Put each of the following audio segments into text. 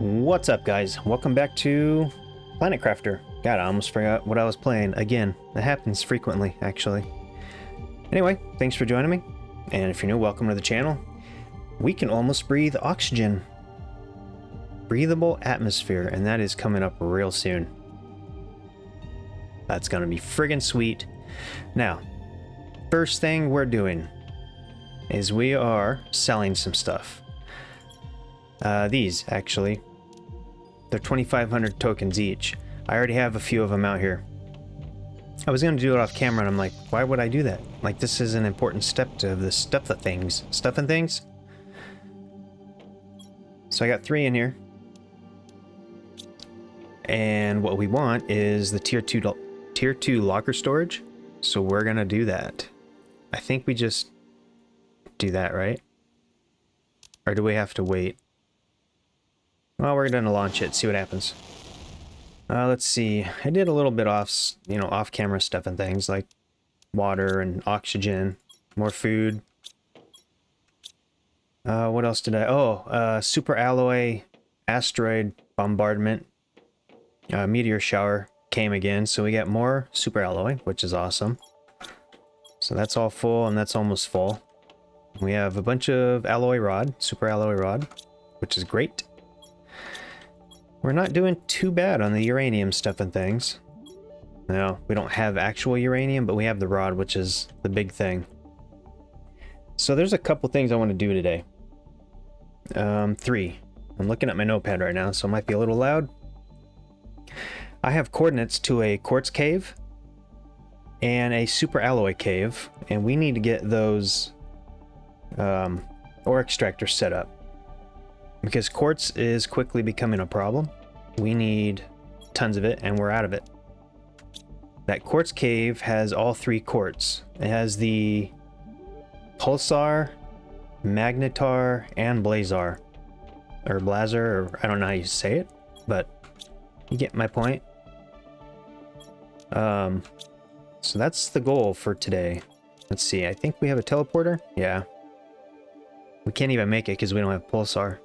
What's up, guys? Welcome back to Planet Crafter. God, I almost forgot what I was playing. Again, that happens frequently, actually. Anyway, thanks for joining me. And if you're new, welcome to the channel. We can almost breathe oxygen. Breathable atmosphere, and that is coming up real soon. That's gonna be friggin' sweet. Now, first thing we're doing is we are selling some stuff. Uh, these, actually. They're 2,500 tokens each. I already have a few of them out here. I was going to do it off camera, and I'm like, why would I do that? Like, this is an important step to the stuff of things. Stuff and things? So I got three in here. And what we want is the tier 2 tier 2 locker storage. So we're going to do that. I think we just do that, right? Or do we have to wait? Well, we're to launch it, see what happens. Uh, let's see. I did a little bit off, you know, off-camera stuff and things like water and oxygen, more food. Uh, what else did I? Oh, uh, super alloy asteroid bombardment. Uh, meteor shower came again, so we got more super alloy, which is awesome. So that's all full, and that's almost full. We have a bunch of alloy rod, super alloy rod, which is great. We're not doing too bad on the uranium stuff and things. No, we don't have actual uranium, but we have the rod, which is the big thing. So there's a couple things I want to do today. Um, three. I'm looking at my notepad right now, so it might be a little loud. I have coordinates to a quartz cave and a super alloy cave, and we need to get those um, ore extractors set up. Because quartz is quickly becoming a problem. We need tons of it, and we're out of it. That quartz cave has all three quartz. It has the pulsar, magnetar, and blazar. Or blazer, or I don't know how you say it, but you get my point. Um, so that's the goal for today. Let's see, I think we have a teleporter? Yeah. We can't even make it because we don't have pulsar.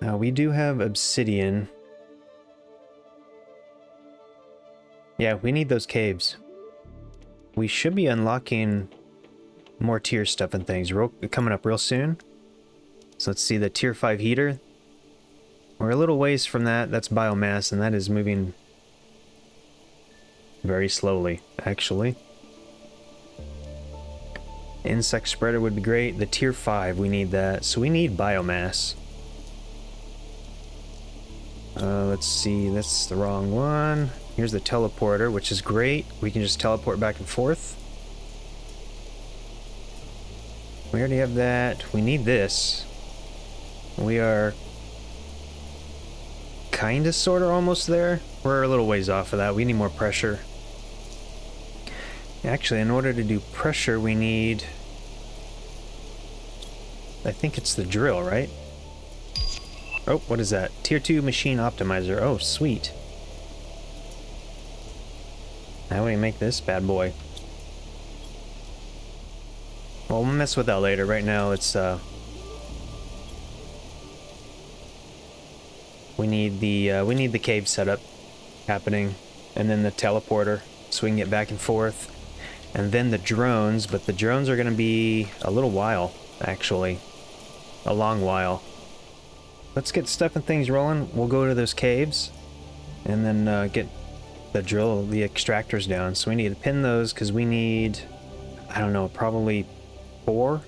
Now we do have obsidian. Yeah, we need those caves. We should be unlocking more tier stuff and things real, coming up real soon. So let's see the tier 5 heater. We're a little ways from that. That's biomass, and that is moving very slowly, actually. Insect spreader would be great. The tier 5, we need that. So we need biomass. Uh, let's see, that's the wrong one. Here's the teleporter, which is great. We can just teleport back and forth. We already have that. We need this. We are kind of, sort of, almost there. We're a little ways off of that. We need more pressure. Actually, in order to do pressure, we need... I think it's the drill, right? Oh, what is that? Tier 2 machine optimizer. Oh, sweet. How do we make this bad boy? Well, we'll mess with that later. Right now, it's, uh... We need the, uh, we need the cave setup happening. And then the teleporter, so we can get back and forth. And then the drones, but the drones are going to be a little while, actually. A long while. Let's get stuff and things rolling. We'll go to those caves and then uh, get the drill, the extractors down. So we need to pin those because we need, I don't know, probably four.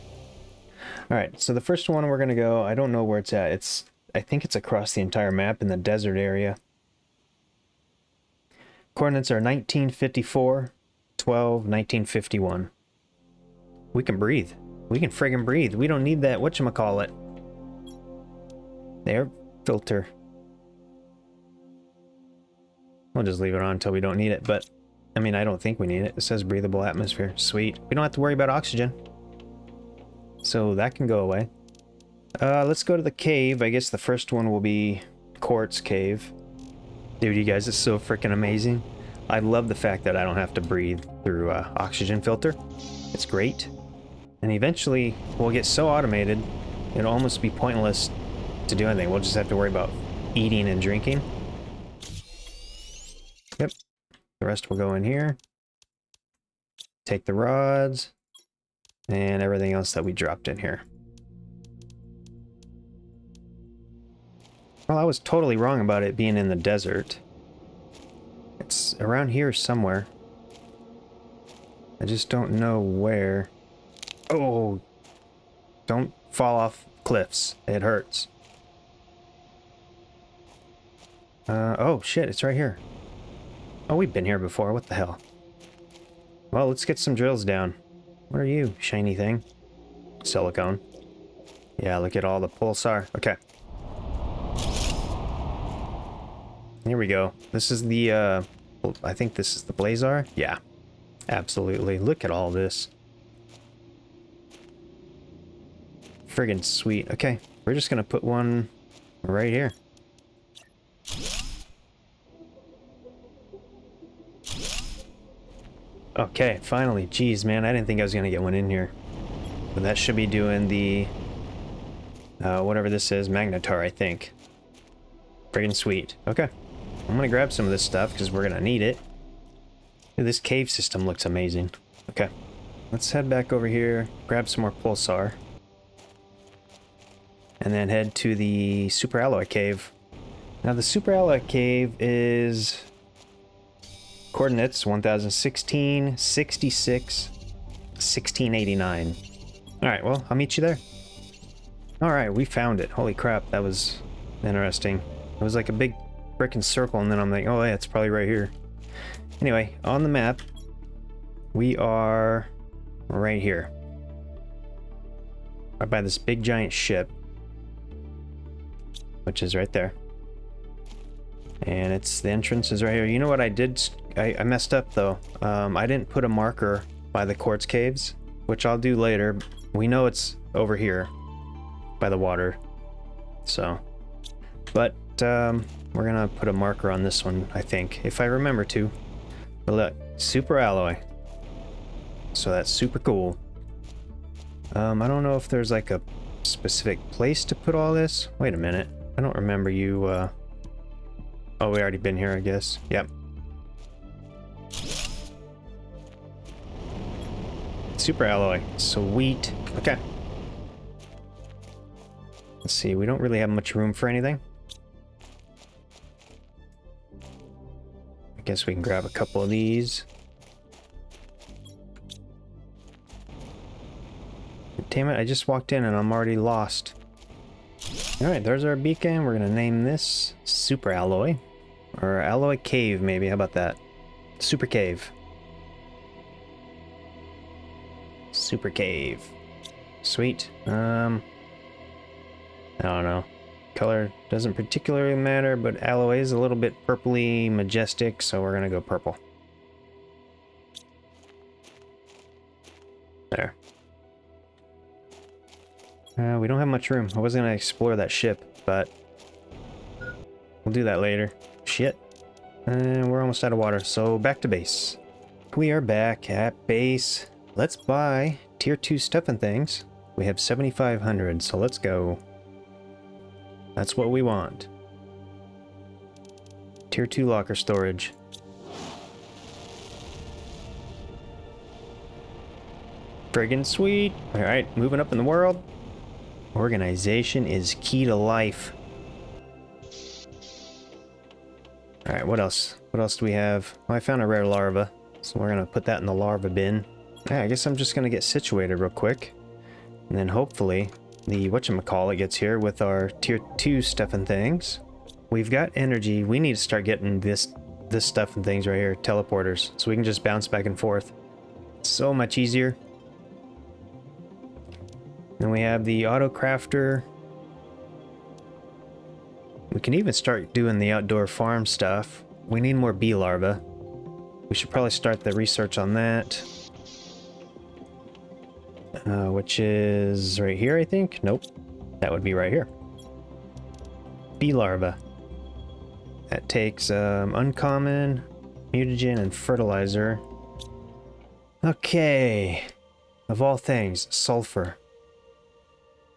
All right, so the first one we're going to go, I don't know where it's at. It's, I think it's across the entire map in the desert area. Coordinates are 1954, 12, 1951. We can breathe. We can friggin' breathe. We don't need that whatchamacallit. Air filter. We'll just leave it on until we don't need it, but I mean, I don't think we need it. It says breathable atmosphere. Sweet. We don't have to worry about oxygen. So that can go away. Uh, let's go to the cave. I guess the first one will be Quartz Cave. Dude, you guys, it's so freaking amazing. I love the fact that I don't have to breathe through uh, oxygen filter. It's great. And eventually, we'll get so automated, it'll almost be pointless to do anything. We'll just have to worry about eating and drinking. Yep. The rest will go in here. Take the rods and everything else that we dropped in here. Well, I was totally wrong about it being in the desert. It's around here somewhere. I just don't know where. Oh, don't fall off cliffs. It hurts. Uh, oh, shit, it's right here. Oh, we've been here before. What the hell? Well, let's get some drills down. What are you, shiny thing? Silicone. Yeah, look at all the pulsar. Okay. Here we go. This is the, uh, I think this is the Blazar? Yeah, absolutely. Look at all this. Friggin' sweet. Okay, we're just gonna put one right here. Okay, finally. Jeez, man, I didn't think I was gonna get one in here. But that should be doing the, uh, whatever this is, Magnetar, I think. Friggin' sweet. Okay. I'm gonna grab some of this stuff because we're gonna need it. Dude, this cave system looks amazing. Okay. Let's head back over here, grab some more pulsar. And then head to the super alloy cave. Now the super alloy cave is coordinates 1016, 66, 1689. Alright, well, I'll meet you there. Alright, we found it. Holy crap, that was interesting. It was like a big freaking circle, and then I'm like, oh yeah, it's probably right here. Anyway, on the map, we are right here. Right by this big giant ship. Which is right there. And it's, the entrance is right here. You know what I did? I, I messed up though. Um, I didn't put a marker by the quartz caves, which I'll do later. We know it's over here by the water. So, but um, we're gonna put a marker on this one, I think, if I remember to. But look, super alloy. So that's super cool. Um, I don't know if there's like a specific place to put all this. Wait a minute. I don't remember you, uh... Oh, we already been here, I guess. Yep. Super alloy. Sweet. Okay. Let's see, we don't really have much room for anything. I guess we can grab a couple of these. Damn it, I just walked in and I'm already lost. Alright, there's our beacon. We're gonna name this Super Alloy. Or Alloy Cave, maybe. How about that? Super Cave. Super Cave. Sweet. Um, I don't know. Color doesn't particularly matter, but alloy is a little bit purpley majestic, so we're gonna go purple. There. Uh, we don't have much room. I was gonna explore that ship, but we'll do that later. Shit. And we're almost out of water, so back to base. We are back at base. Let's buy tier 2 stuff and things. We have 7,500, so let's go. That's what we want. Tier 2 locker storage. Friggin' sweet. Alright, moving up in the world. Organization is key to life. Alright, what else? What else do we have? Oh, I found a rare larva. So we're gonna put that in the larva bin. Yeah, I guess I'm just gonna get situated real quick. And then hopefully the whatchamacallit gets here with our tier 2 stuff and things. We've got energy. We need to start getting this this stuff and things right here, teleporters, so we can just bounce back and forth. So much easier. Then we have the auto crafter. We can even start doing the outdoor farm stuff. We need more bee larvae. We should probably start the research on that. Uh, which is right here, I think. Nope. That would be right here. Bee larva. That takes um, uncommon, mutagen, and fertilizer. Okay. Of all things, sulfur.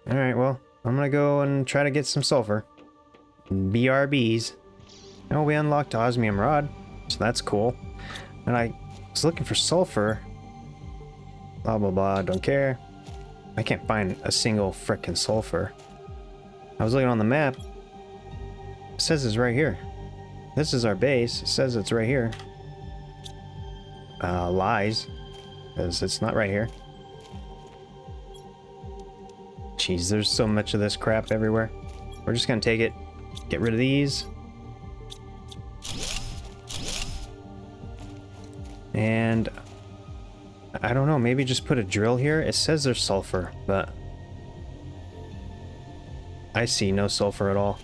Alright, well, I'm gonna go and try to get some sulfur. BRBs. Oh, we unlocked osmium rod, so that's cool. And I was looking for sulfur. Blah, blah, blah, don't care. I can't find a single frickin' sulfur. I was looking on the map. It says it's right here. This is our base. It says it's right here. Uh, lies. Because it's not right here. Jeez, there's so much of this crap everywhere. We're just gonna take it, get rid of these. And I don't know, maybe just put a drill here. It says there's sulfur, but I see no sulfur at all.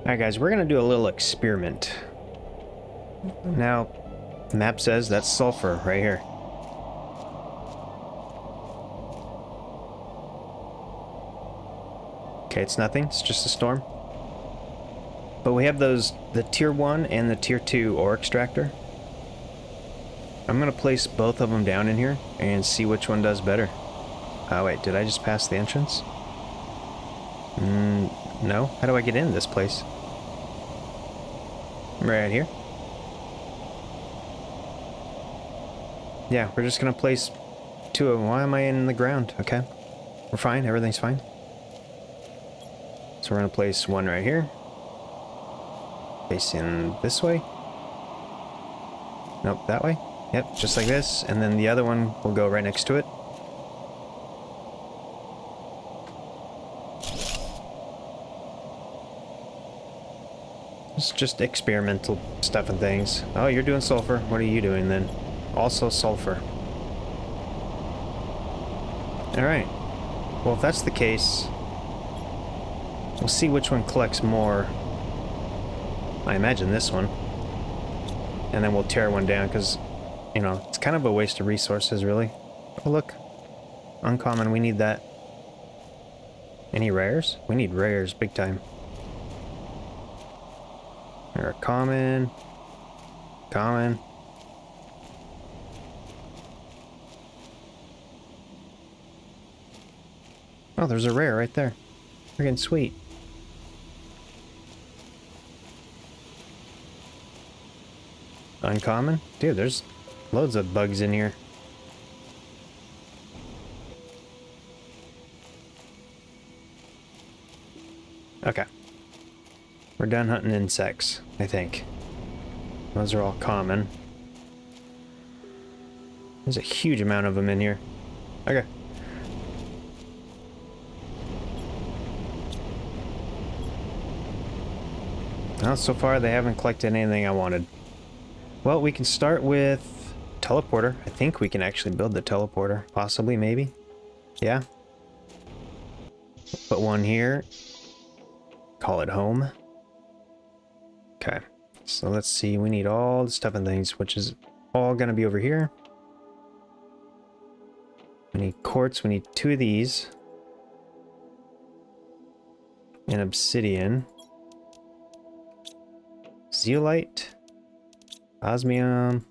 Alright guys, we're gonna do a little experiment. Now, the map says that's sulfur right here. Okay, it's nothing. It's just a storm. But we have those, the tier 1 and the tier 2 ore extractor. I'm going to place both of them down in here and see which one does better. Oh wait, did I just pass the entrance? Mm, no? How do I get in this place? Right here? Yeah, we're just going to place two of them. Why am I in the ground? Okay. We're fine. Everything's fine. So we're going to place one right here. Facing this way. Nope, that way. Yep, just like this. And then the other one will go right next to it. It's just experimental stuff and things. Oh, you're doing sulfur. What are you doing then? Also sulfur. Alright. Well, if that's the case, We'll see which one collects more. I imagine this one. And then we'll tear one down, because, you know, it's kind of a waste of resources, really. Oh, look. Uncommon, we need that. Any rares? We need rares, big time. There are common. Common. Oh, there's a rare right there. Freaking sweet. Uncommon? Dude, there's loads of bugs in here. Okay. We're done hunting insects, I think. Those are all common. There's a huge amount of them in here. Okay. Well, so far they haven't collected anything I wanted. Well, we can start with teleporter. I think we can actually build the teleporter. Possibly, maybe. Yeah. Put one here. Call it home. Okay. So let's see. We need all the stuff and things, which is all going to be over here. We need quartz. We need two of these. And obsidian. Zeolite osmium,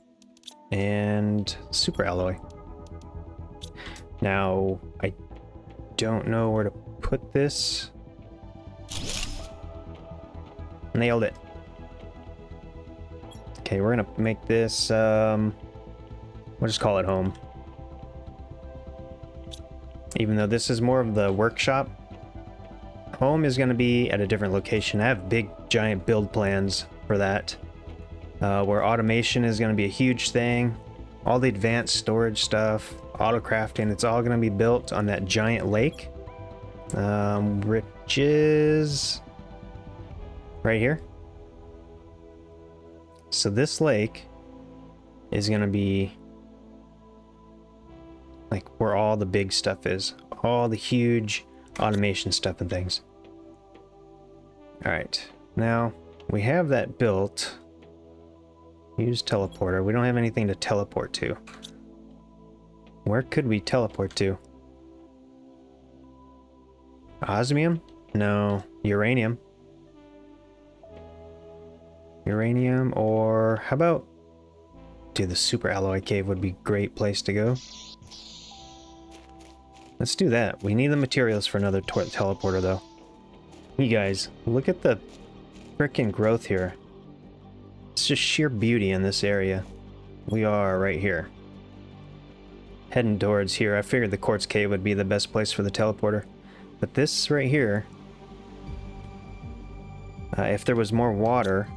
and super alloy. Now, I don't know where to put this. Nailed it. Okay, we're gonna make this, um, we'll just call it home. Even though this is more of the workshop, home is gonna be at a different location. I have big, giant build plans for that uh, where automation is going to be a huge thing. All the advanced storage stuff, auto crafting, it's all going to be built on that giant lake. Um, which is right here. So this lake is going to be like where all the big stuff is. All the huge automation stuff and things. All right, now we have that built. Use teleporter. We don't have anything to teleport to. Where could we teleport to? Osmium? No. Uranium. Uranium or how about... Dude, the super alloy cave would be great place to go. Let's do that. We need the materials for another teleporter, though. You guys, look at the freaking growth here. It's just sheer beauty in this area. We are right here. Heading towards here. I figured the quartz cave would be the best place for the teleporter. But this right here, uh, if there was more water,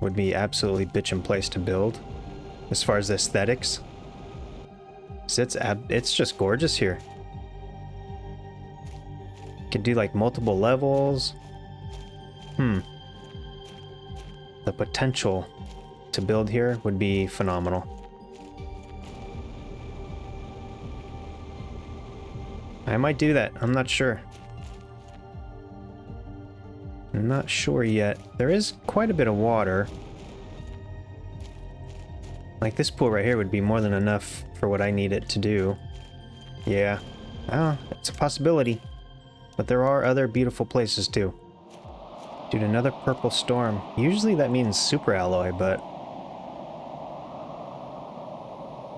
would be absolutely bitchin' place to build. As far as aesthetics. It's, it's just gorgeous here. Could do like multiple levels. Hmm. The potential to build here would be phenomenal. I might do that. I'm not sure. I'm not sure yet. There is quite a bit of water. Like this pool right here would be more than enough for what I need it to do. Yeah. Oh, it's a possibility. But there are other beautiful places too. Dude, another purple storm. Usually that means super alloy, but...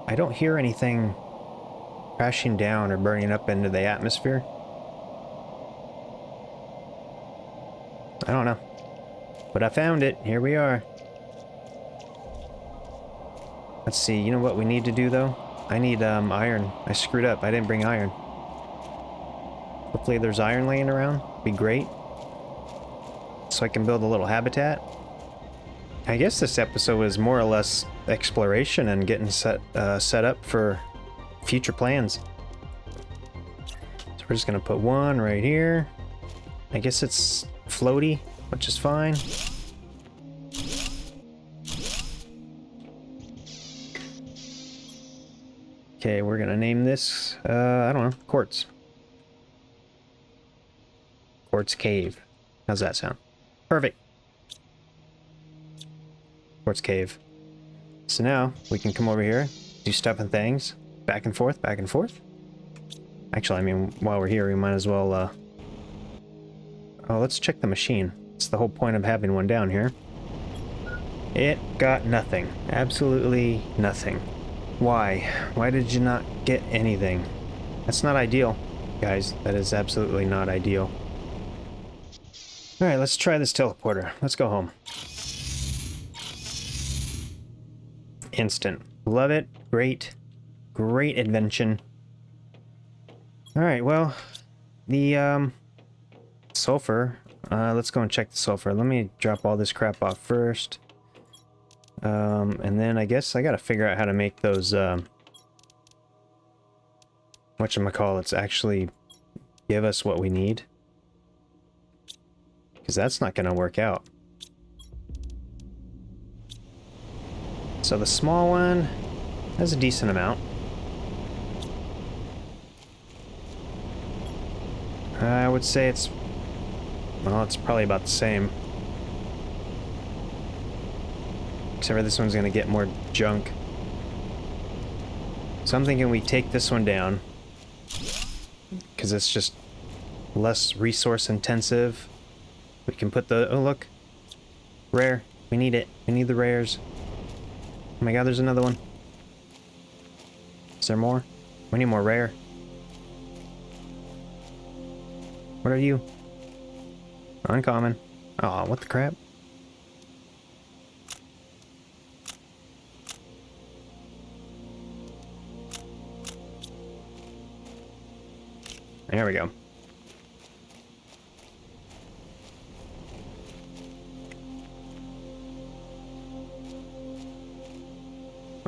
I don't hear anything crashing down or burning up into the atmosphere. I don't know. But I found it. Here we are. Let's see. You know what we need to do, though? I need um, iron. I screwed up. I didn't bring iron. Hopefully there's iron laying around. Be great. So I can build a little habitat. I guess this episode was more or less exploration and getting set uh, set up for future plans. So we're just gonna put one right here. I guess it's floaty, which is fine. Okay, we're gonna name this, uh, I don't know, Quartz. Quartz Cave. How's that sound? Perfect. Quartz Cave. So now, we can come over here, do stuff and things, back and forth, back and forth. Actually, I mean, while we're here, we might as well, uh, Oh, let's check the machine. It's the whole point of having one down here. It got nothing. Absolutely nothing. Why? Why did you not get anything? That's not ideal, guys. That is absolutely not ideal. Alright, let's try this teleporter. Let's go home. Instant. Love it. Great. Great invention. Alright, well, the, um, sulfur. Uh, let's go and check the sulfur. Let me drop all this crap off first. Um, and then I guess I gotta figure out how to make those, um, whatchamacallits actually give us what we need. Because that's not gonna work out. So the small one has a decent amount. I would say it's well, it's probably about the same. Except for this one's going to get more junk. So I'm thinking we take this one down. Because it's just less resource intensive. We can put the... Oh, look. Rare. We need it. We need the rares. Oh my god, there's another one. Is there more? We need more rare. What are you? Uncommon. Oh, what the crap? There we go.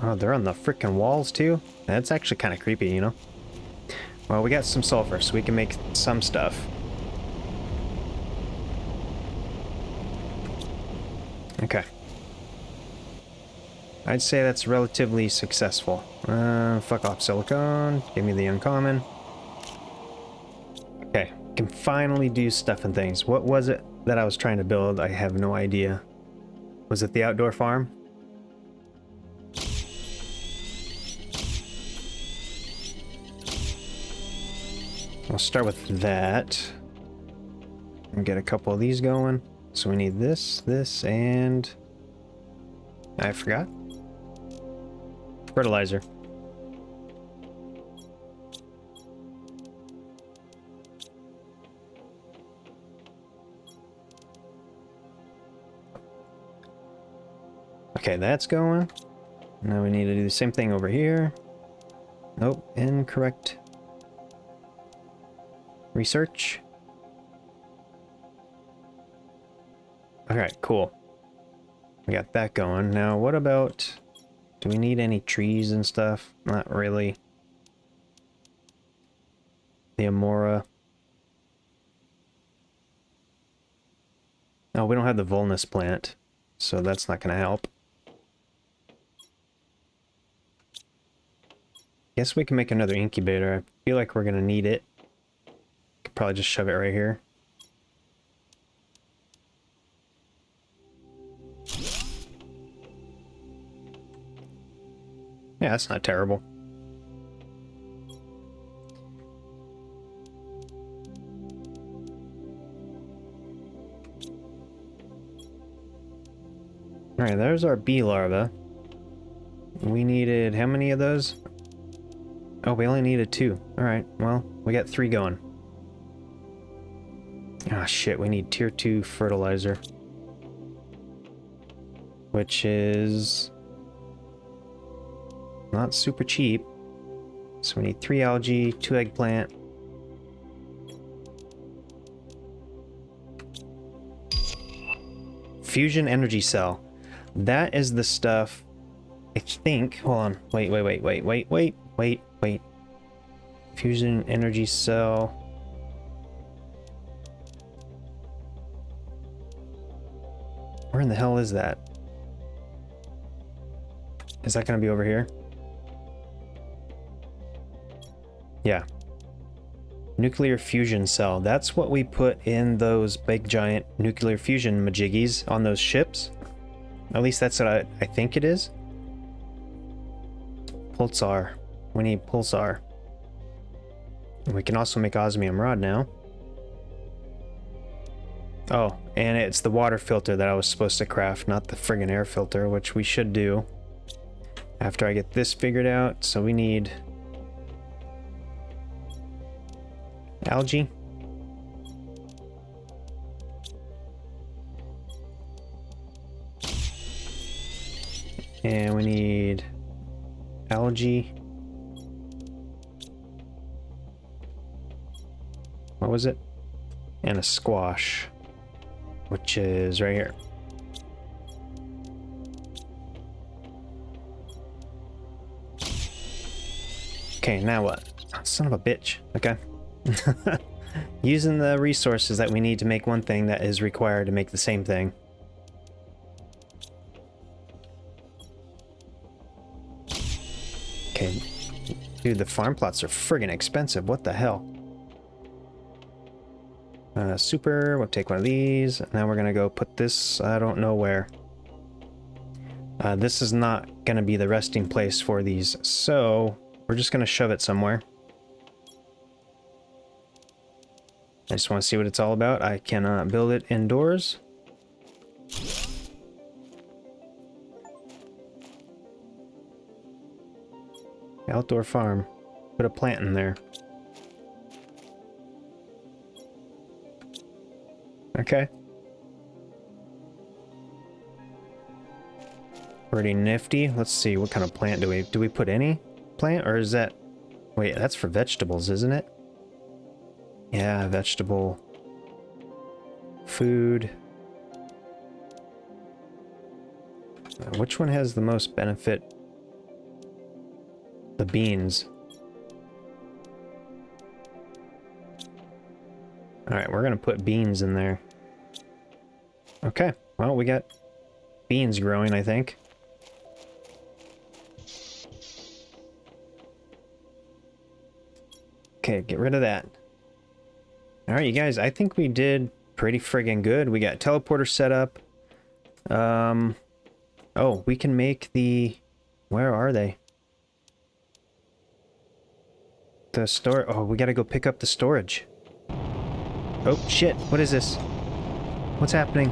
Oh, they're on the freaking walls too? That's actually kind of creepy, you know? Well, we got some sulfur, so we can make some stuff. Okay. I'd say that's relatively successful. Uh, fuck off silicone. Give me the uncommon. Okay, can finally do stuff and things. What was it that I was trying to build? I have no idea. Was it the outdoor farm? I'll start with that. And get a couple of these going. So we need this, this, and... I forgot. Fertilizer. Okay, that's going. Now we need to do the same thing over here. Nope, incorrect Research. Alright, cool. We got that going. Now, what about... Do we need any trees and stuff? Not really. The Amora. No, we don't have the Volnus plant, so that's not going to help. Guess we can make another incubator. I feel like we're going to need it. Could probably just shove it right here. Yeah, that's not terrible. Alright, there's our bee larva. We needed how many of those? Oh, we only needed two. Alright, well, we got three going. Ah, shit, we need tier 2 fertilizer. Which is... Not super cheap. So we need 3 algae, 2 eggplant. Fusion energy cell. That is the stuff... I think... Hold on. Wait, wait, wait, wait, wait, wait, wait, wait. Fusion energy cell... in the hell is that? Is that going to be over here? Yeah. Nuclear fusion cell. That's what we put in those big giant nuclear fusion majiggies on those ships. At least that's what I, I think it is. Pulsar. We need pulsar. We can also make osmium rod now. Oh, and it's the water filter that I was supposed to craft, not the friggin' air filter, which we should do after I get this figured out. So we need algae. And we need algae. What was it? And a squash, which is right here. Okay, now what? Ah, son of a bitch. Okay. Using the resources that we need to make one thing that is required to make the same thing. Okay. Dude, the farm plots are friggin' expensive. What the hell? Uh, super, we'll take one of these. Now we're gonna go put this, I don't know where. Uh, this is not gonna be the resting place for these, so we're just gonna shove it somewhere. I just want to see what it's all about. I cannot build it indoors. Outdoor farm. Put a plant in there. Okay. Pretty nifty. Let's see, what kind of plant do we... Do we put any plant, or is that... Wait, that's for vegetables, isn't it? Yeah, vegetable. Food. Which one has the most benefit? The beans. Alright, we're gonna put beans in there. Okay, well, we got beans growing, I think. Okay, get rid of that. Alright, you guys, I think we did pretty friggin' good. We got teleporter set up. Um, oh, we can make the... Where are they? The store... Oh, we gotta go pick up the storage. Oh, shit. What is this? What's happening?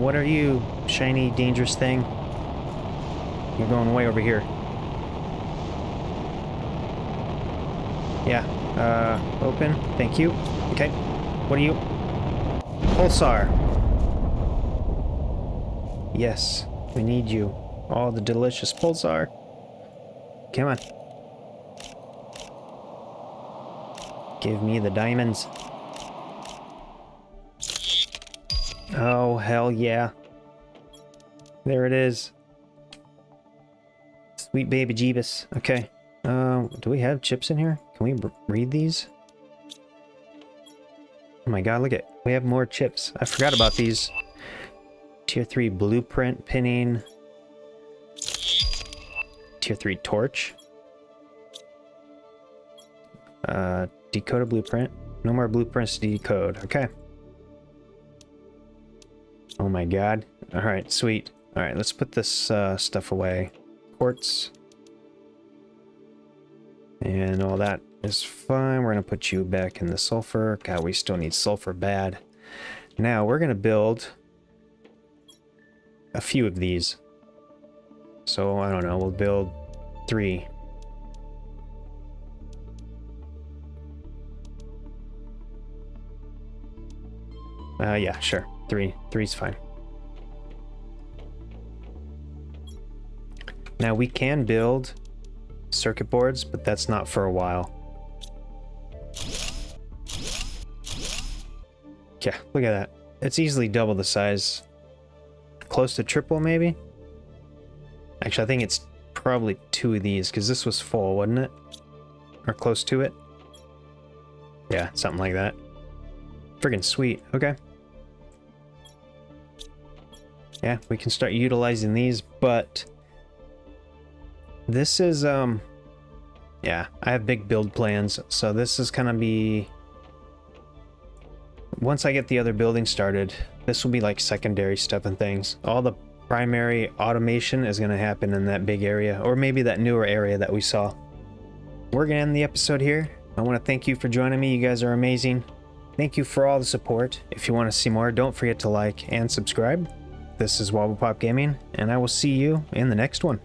What are you, shiny, dangerous thing? You're going way over here. Yeah. Uh, open. Thank you. Okay. What are you? Pulsar. Yes, we need you. All the delicious pulsar. Come on. Give me the diamonds. Oh, hell yeah. There it is. Sweet baby Jeebus. Okay. Um, do we have chips in here? Can we read these? Oh my god, look at We have more chips. I forgot about these. Tier 3 blueprint pinning. Tier 3 torch. Uh, decode a blueprint. No more blueprints to decode. Okay. Oh my god. Alright, sweet. Alright, let's put this uh, stuff away. Quartz. And all that is fine. We're going to put you back in the sulfur. God, we still need sulfur bad. Now, we're going to build a few of these. So, I don't know, we'll build three. Uh, yeah, sure. Three. Three's fine. Now we can build circuit boards, but that's not for a while. Yeah, look at that. It's easily double the size. Close to triple, maybe? Actually, I think it's probably two of these, because this was full, wasn't it? Or close to it? Yeah, something like that. Friggin' sweet. Okay. Yeah, we can start utilizing these, but this is, um, yeah, I have big build plans, so this is gonna be, once I get the other building started, this will be like secondary stuff and things. All the primary automation is gonna happen in that big area, or maybe that newer area that we saw. We're gonna end the episode here. I want to thank you for joining me. You guys are amazing. Thank you for all the support. If you want to see more, don't forget to like and subscribe. This is Wobblepop Gaming, and I will see you in the next one.